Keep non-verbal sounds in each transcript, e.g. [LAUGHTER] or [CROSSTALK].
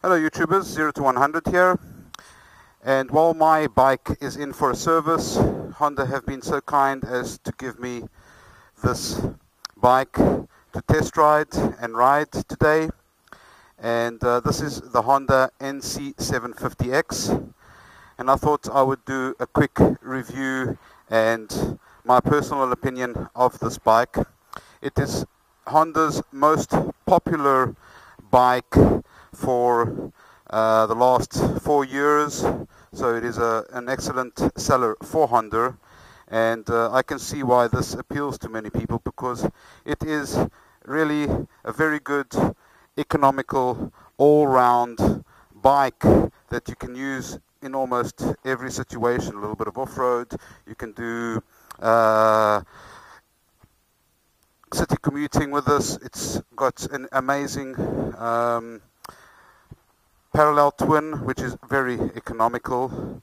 Hello YouTubers, 0 to 100 here. And while my bike is in for a service, Honda have been so kind as to give me this bike to test ride and ride today. And uh, this is the Honda NC750X. And I thought I would do a quick review and my personal opinion of this bike. It is Honda's most popular bike for uh, the last four years. So it is a, an excellent seller for Honda. And uh, I can see why this appeals to many people because it is really a very good economical all-round bike that you can use in almost every situation. A little bit of off-road, you can do uh, city commuting with this. It's got an amazing um, parallel twin, which is very economical.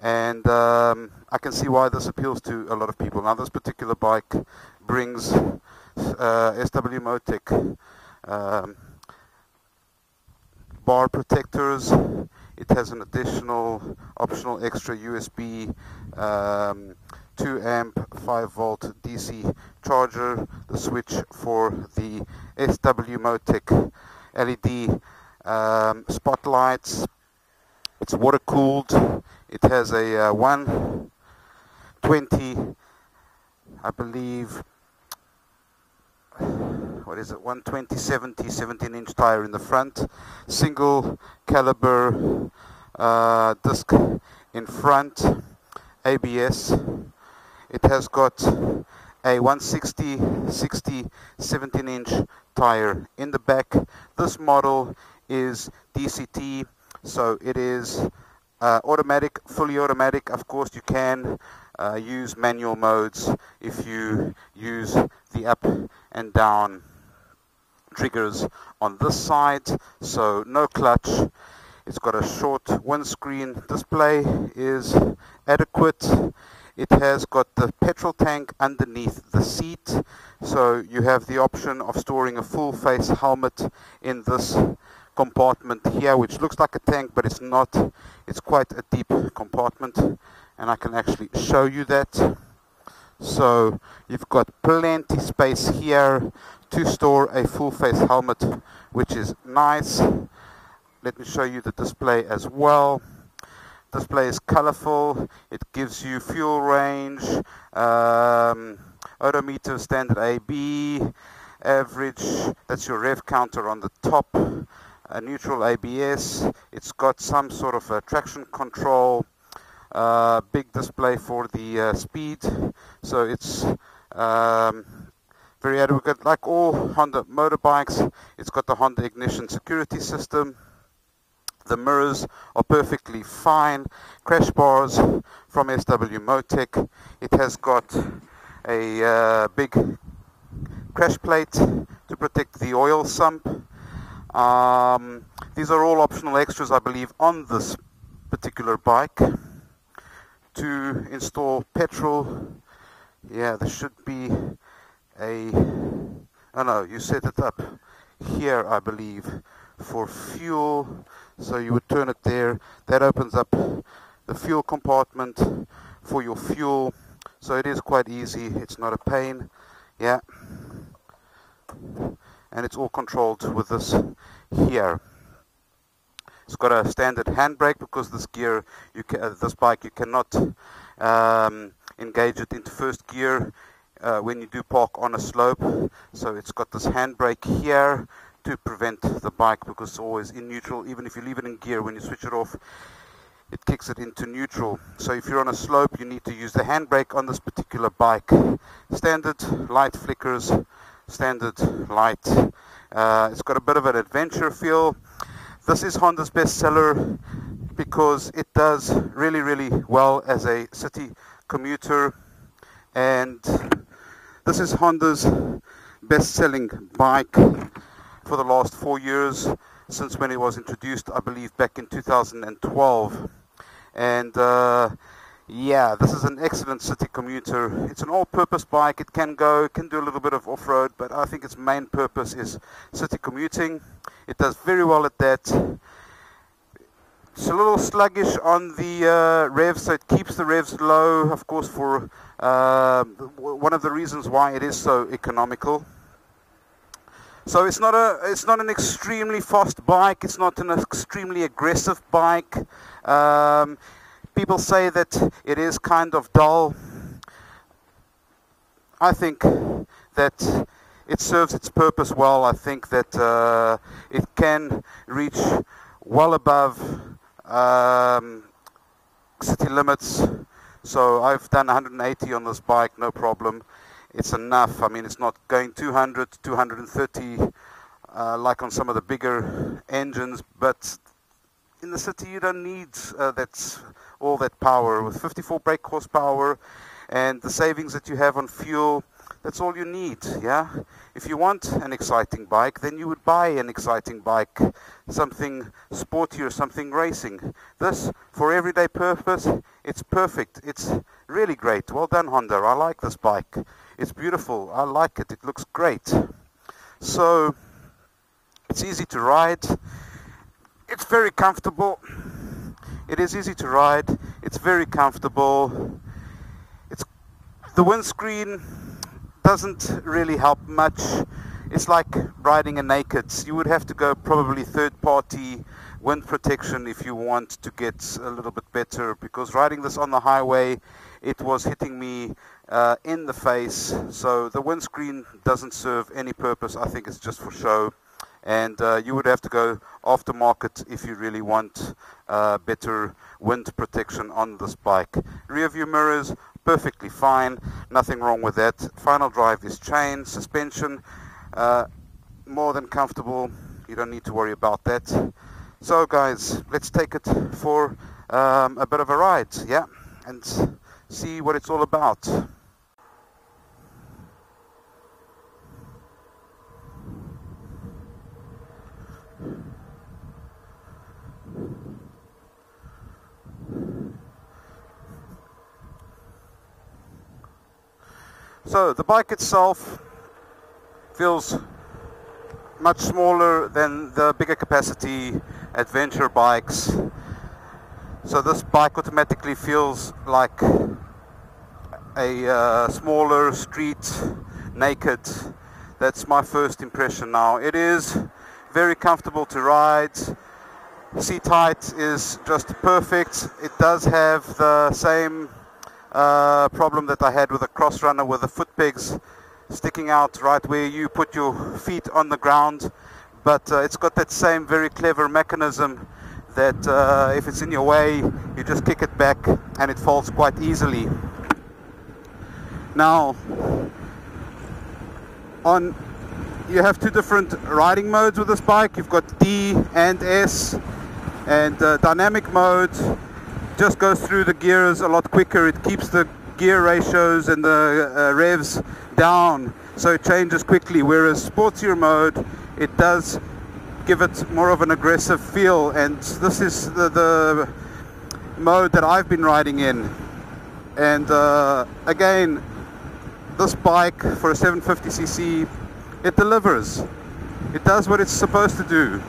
And um, I can see why this appeals to a lot of people. Now, this particular bike brings uh, SW-Motech um, bar protectors. It has an additional optional extra USB um, 2 amp 5 volt DC charger, the switch for the SW-Motech LED um, spotlights. It's water cooled. It has a uh, 120, I believe, what is it, 120 70 17 inch tire in the front, single caliber uh, disc in front, ABS. It has got a 160 60 17 inch tire in the back. This model is DCT, so it is uh, automatic, fully automatic. Of course, you can uh, use manual modes if you use the up and down triggers on this side. So no clutch. It's got a short windscreen display is adequate. It has got the petrol tank underneath the seat. So you have the option of storing a full face helmet in this compartment here which looks like a tank but it's not. It's quite a deep compartment and I can actually show you that. So you've got plenty space here to store a full face helmet which is nice. Let me show you the display as well. Display is colorful. It gives you fuel range um, odometer standard AB average that's your rev counter on the top a neutral ABS. It's got some sort of a traction control, uh, big display for the uh, speed. So it's um, very adequate. Like all Honda motorbikes, it's got the Honda ignition security system. The mirrors are perfectly fine. Crash bars from SW-Motech. It has got a uh, big crash plate to protect the oil sump um, these are all optional extras, I believe, on this particular bike. To install petrol, yeah, there should be a, oh no, you set it up here, I believe, for fuel. So you would turn it there. That opens up the fuel compartment for your fuel. So it is quite easy. It's not a pain. Yeah and it's all controlled with this here. It's got a standard handbrake because this gear, you can, uh, this bike, you cannot um, engage it into first gear uh, when you do park on a slope. So it's got this handbrake here to prevent the bike because it's always in neutral. Even if you leave it in gear, when you switch it off, it kicks it into neutral. So if you're on a slope, you need to use the handbrake on this particular bike. Standard light flickers standard light. Uh, it's got a bit of an adventure feel. This is Honda's bestseller because it does really, really well as a city commuter. And this is Honda's best-selling bike for the last four years since when it was introduced, I believe, back in 2012. And uh, yeah, this is an excellent city commuter. It's an all-purpose bike. It can go, can do a little bit of off-road, but I think its main purpose is city commuting. It does very well at that. it's a little sluggish on the uh, revs, so it keeps the revs low, of course, for uh, one of the reasons why it is so economical. So it's not a it's not an extremely fast bike. It's not an extremely aggressive bike. Um, people say that it is kind of dull. I think that it serves its purpose well. I think that uh, it can reach well above um, city limits. So I've done 180 on this bike, no problem. It's enough. I mean, it's not going 200, 230 uh, like on some of the bigger engines, but in the city you don't need uh, that all that power. With 54 brake horsepower and the savings that you have on fuel, that's all you need, yeah? If you want an exciting bike, then you would buy an exciting bike, something sporty or something racing. This, for everyday purpose, it's perfect. It's really great. Well done, Honda. I like this bike. It's beautiful. I like it. It looks great. So, it's easy to ride. It's very comfortable. It is easy to ride. It's very comfortable. It's the windscreen doesn't really help much. It's like riding a naked. You would have to go probably third party wind protection if you want to get a little bit better because riding this on the highway it was hitting me uh, in the face so the windscreen doesn't serve any purpose I think it's just for show and uh, you would have to go aftermarket if you really want uh, better wind protection on this bike rear view mirrors perfectly fine, nothing wrong with that. Final drive is chain, suspension, uh, more than comfortable, you don't need to worry about that. So guys, let's take it for um, a bit of a ride, yeah, and see what it's all about. So the bike itself feels much smaller than the bigger capacity adventure bikes. So this bike automatically feels like a uh, smaller street naked. That's my first impression now. It is very comfortable to ride. Seat height is just perfect. It does have the same uh, problem that I had with a Crossrunner with the foot pegs sticking out right where you put your feet on the ground. But uh, it's got that same very clever mechanism that uh, if it's in your way, you just kick it back and it falls quite easily. Now, on you have two different riding modes with this bike. You've got D and S, and uh, dynamic mode just goes through the gears a lot quicker. It keeps the gear ratios and the uh, revs down so it changes quickly. Whereas sportier mode, it does give it more of an aggressive feel and this is the, the mode that I've been riding in. And uh, again, this bike for a 750cc, it delivers. It does what it's supposed to do.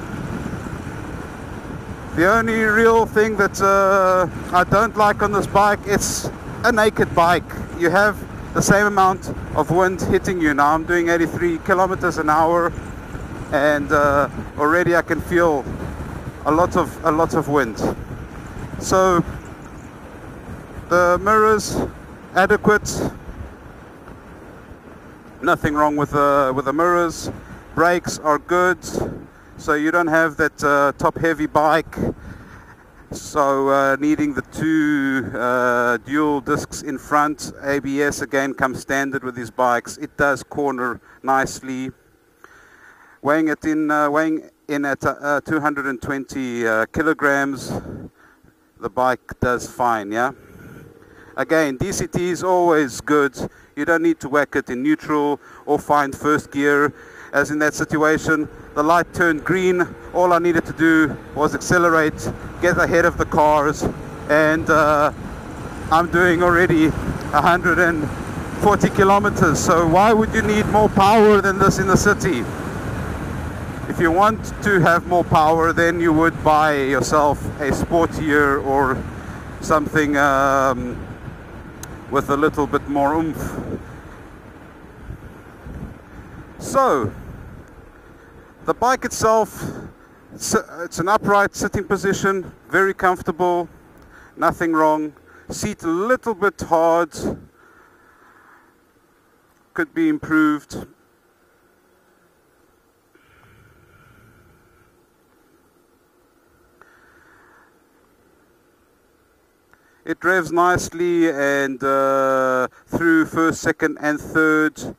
The only real thing that uh, I don't like on this bike, it's a naked bike. You have the same amount of wind hitting you. Now I'm doing 83 kilometers an hour and uh, already I can feel a lot of a lot of wind. So the mirrors adequate. Nothing wrong with the with the mirrors. Brakes are good so you don't have that uh, top heavy bike so uh, needing the two uh, dual discs in front. ABS again comes standard with these bikes. It does corner nicely. Weighing it in uh, weighing in at uh, 220 uh, kilograms the bike does fine yeah? Again DCT is always good. You don't need to whack it in neutral or find first gear as in that situation the light turned green. All I needed to do was accelerate get ahead of the cars and uh, I'm doing already 140 kilometers. So why would you need more power than this in the city? If you want to have more power then you would buy yourself a sportier or something um, with a little bit more oomph. So the bike itself it's an upright sitting position very comfortable nothing wrong seat a little bit hard could be improved it revs nicely and uh, through first, second and third.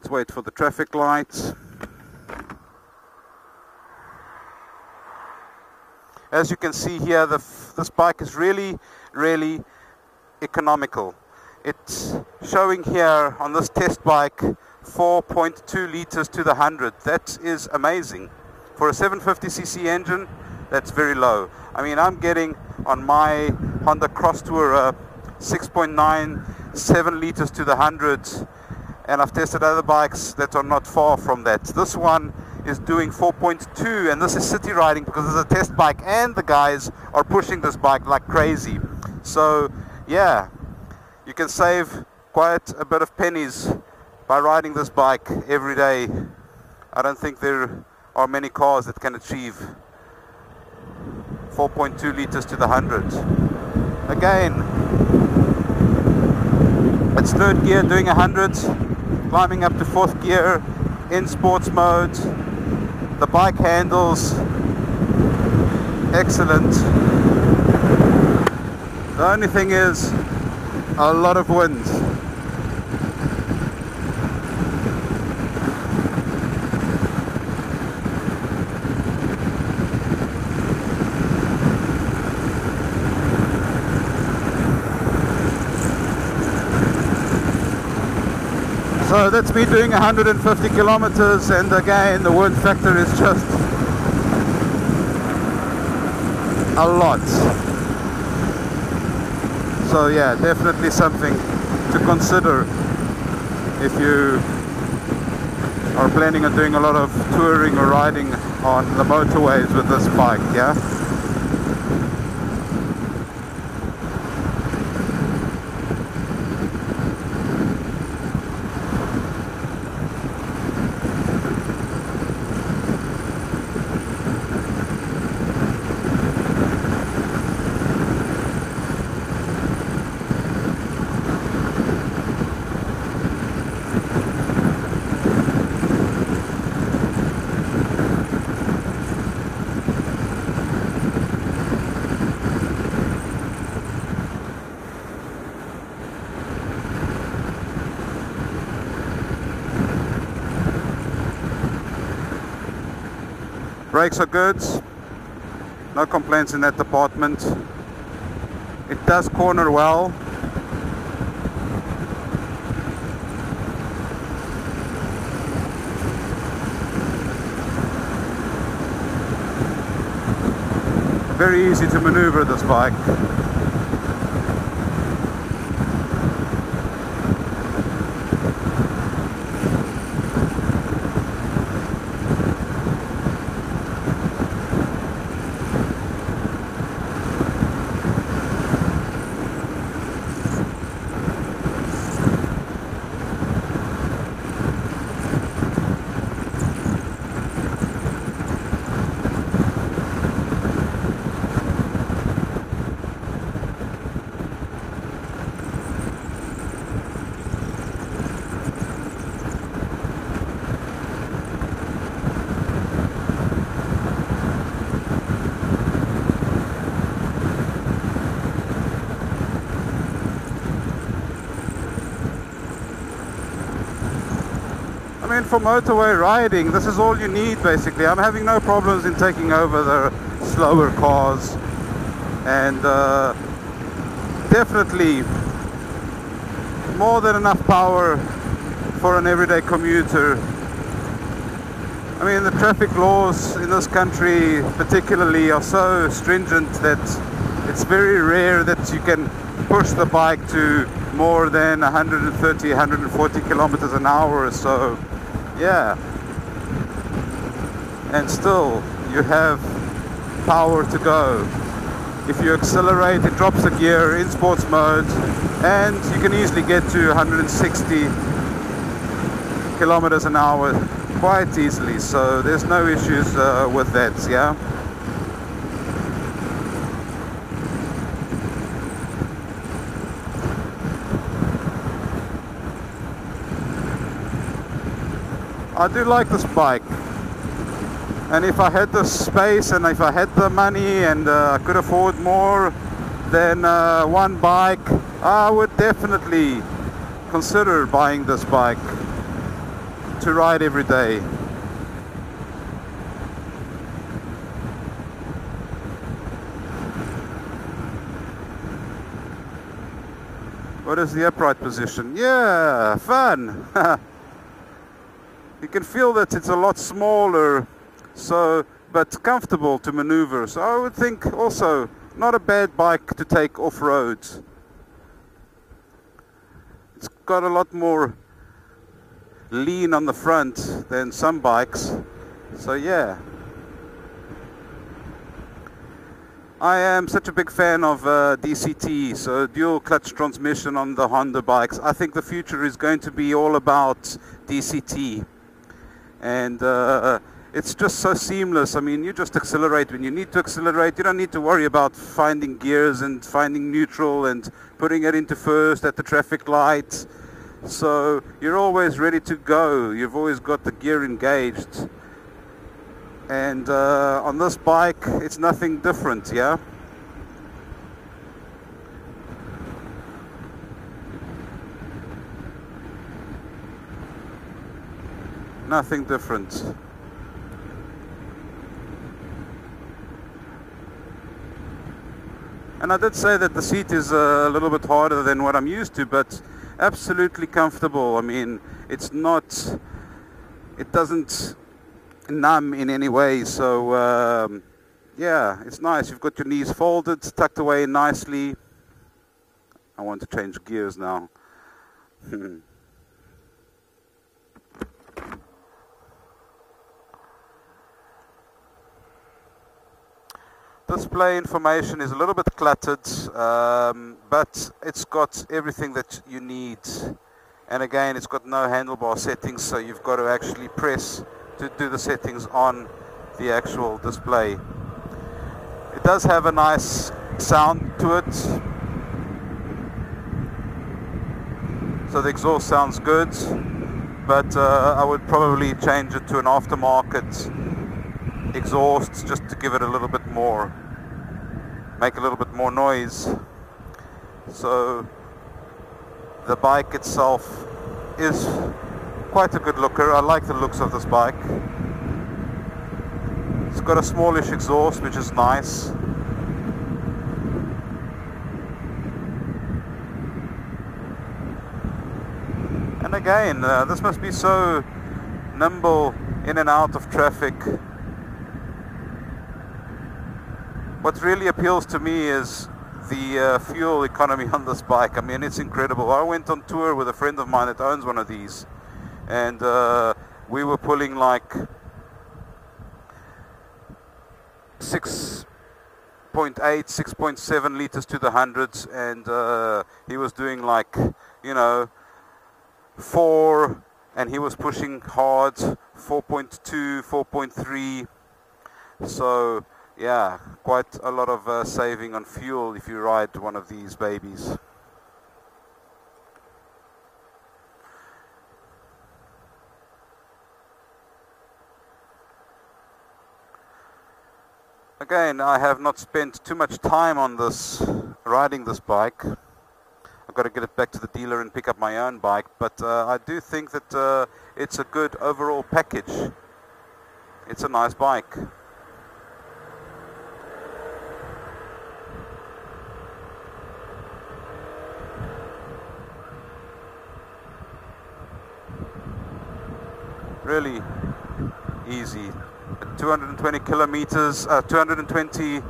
Let's wait for the traffic lights. As you can see here, the, this bike is really, really economical. It's showing here on this test bike 4.2 liters to the 100. That is amazing. For a 750cc engine, that's very low. I mean, I'm getting on my Honda Cross Tourer 6.9, 7 liters to the 100, and I've tested other bikes that are not far from that. This one is doing 4.2, and this is city riding because it's a test bike, and the guys are pushing this bike like crazy. So, yeah, you can save quite a bit of pennies by riding this bike every day. I don't think there are many cars that can achieve 4.2 liters to the 100. Again, it's third gear doing 100, climbing up to fourth gear in sports mode. The bike handles excellent. The only thing is a lot of wind. So that's me doing 150 kilometers and again the wind factor is just a lot. So yeah, definitely something to consider if you are planning on doing a lot of touring or riding on the motorways with this bike, yeah? Brakes are good. No complaints in that department. It does corner well. Very easy to maneuver this bike. For motorway riding, this is all you need basically. I'm having no problems in taking over the slower cars and uh, definitely more than enough power for an everyday commuter. I mean the traffic laws in this country particularly are so stringent that it's very rare that you can push the bike to more than 130, 140 kilometers an hour. Or so, yeah. And still, you have power to go. If you accelerate, it drops the gear in sports mode, and you can easily get to 160 kilometers an hour quite easily. So there's no issues uh, with that, yeah. I do like this bike and if I had the space and if I had the money and uh, I could afford more than uh, one bike I would definitely consider buying this bike to ride every day What is the upright position? Yeah, fun! [LAUGHS] you can feel that it's a lot smaller so but comfortable to maneuver. So I would think also not a bad bike to take off-road. It's got a lot more lean on the front than some bikes. So yeah. I am such a big fan of uh, DCT, so dual clutch transmission on the Honda bikes. I think the future is going to be all about DCT and uh, it's just so seamless. I mean, you just accelerate when you need to accelerate. You don't need to worry about finding gears and finding neutral and putting it into first at the traffic light. So you're always ready to go. You've always got the gear engaged. And uh, on this bike, it's nothing different, yeah? Nothing different. And I did say that the seat is a little bit harder than what I'm used to, but absolutely comfortable. I mean, it's not, it doesn't numb in any way. So, um, yeah, it's nice. You've got your knees folded, tucked away nicely. I want to change gears now. [LAUGHS] display information is a little bit cluttered, um, but it's got everything that you need. And again, it's got no handlebar settings, so you've got to actually press to do the settings on the actual display. It does have a nice sound to it. So the exhaust sounds good, but uh, I would probably change it to an aftermarket exhaust just to give it a little bit more make a little bit more noise. So the bike itself is quite a good looker. I like the looks of this bike. It's got a smallish exhaust which is nice. And again uh, this must be so nimble in and out of traffic what really appeals to me is the uh, fuel economy [LAUGHS] on this bike. I mean, it's incredible. I went on tour with a friend of mine that owns one of these, and uh, we were pulling like 6.8, 6.7 liters to the hundreds, and uh, he was doing like, you know, four, and he was pushing hard, 4.2, 4.3. So yeah, quite a lot of uh, saving on fuel if you ride one of these babies. Again, I have not spent too much time on this, riding this bike. I've got to get it back to the dealer and pick up my own bike, but uh, I do think that uh, it's a good overall package. It's a nice bike. Really easy. 220 kilometers, uh, 220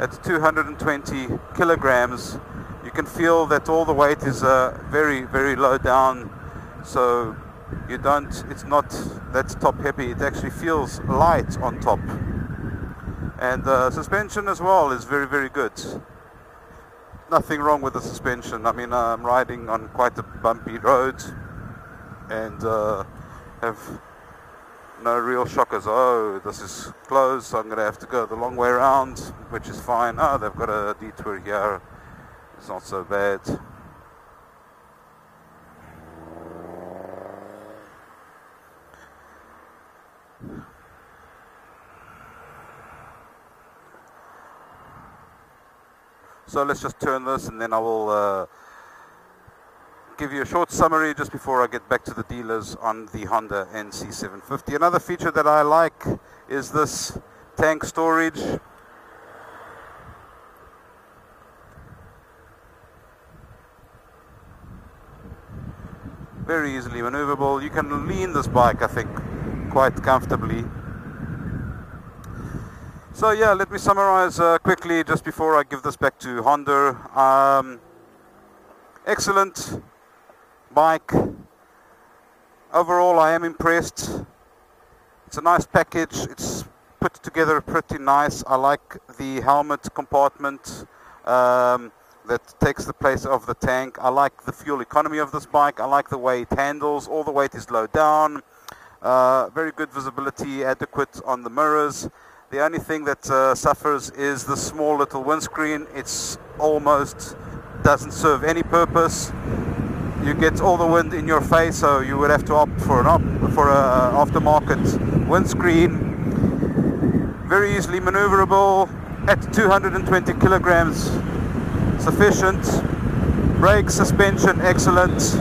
at 220 kilograms, you can feel that all the weight is uh, very, very low down. So you don't, it's not that top heavy. It actually feels light on top. And the suspension as well is very, very good. Nothing wrong with the suspension. I mean, I'm riding on quite a bumpy road and uh, have no real shockers. Oh, this is closed, so I'm going to have to go the long way around, which is fine. Oh, they've got a detour here. It's not so bad. So let's just turn this and then I will uh, give you a short summary just before I get back to the dealers on the Honda NC750. Another feature that I like is this tank storage. Very easily maneuverable. You can lean this bike, I think, quite comfortably. So yeah, let me summarize uh, quickly just before I give this back to Honda. Um, excellent bike. Overall, I am impressed. It's a nice package. It's put together pretty nice. I like the helmet compartment um, that takes the place of the tank. I like the fuel economy of this bike. I like the way it handles. All the weight is low down. Uh, very good visibility, adequate on the mirrors. The only thing that uh, suffers is the small little windscreen. It's almost doesn't serve any purpose you get all the wind in your face, so you would have to opt for an op for a aftermarket windscreen. Very easily maneuverable at 220 kilograms, sufficient. Brake suspension excellent.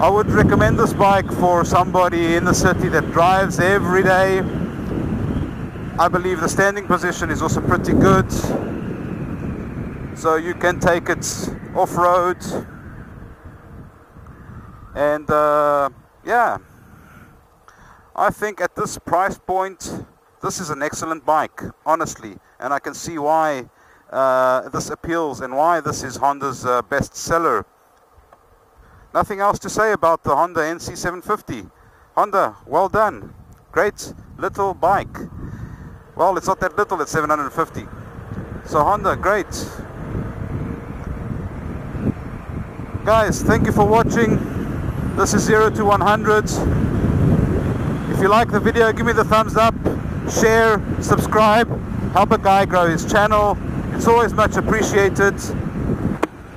I would recommend this bike for somebody in the city that drives every day. I believe the standing position is also pretty good. So you can take it off-road and uh, yeah. I think at this price point this is an excellent bike honestly. And I can see why uh, this appeals and why this is Honda's uh, best seller. Nothing else to say about the Honda NC750 Honda well done. Great little bike. Well it's not that little it's 750 so Honda great. Guys thank you for watching this is 0 to 100. If you like the video, give me the thumbs up, share, subscribe, help a guy grow his channel. It's always much appreciated.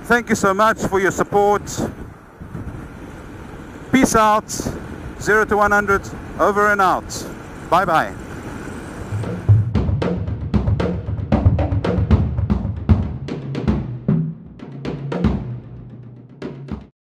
Thank you so much for your support. Peace out. 0 to 100. Over and out. Bye bye.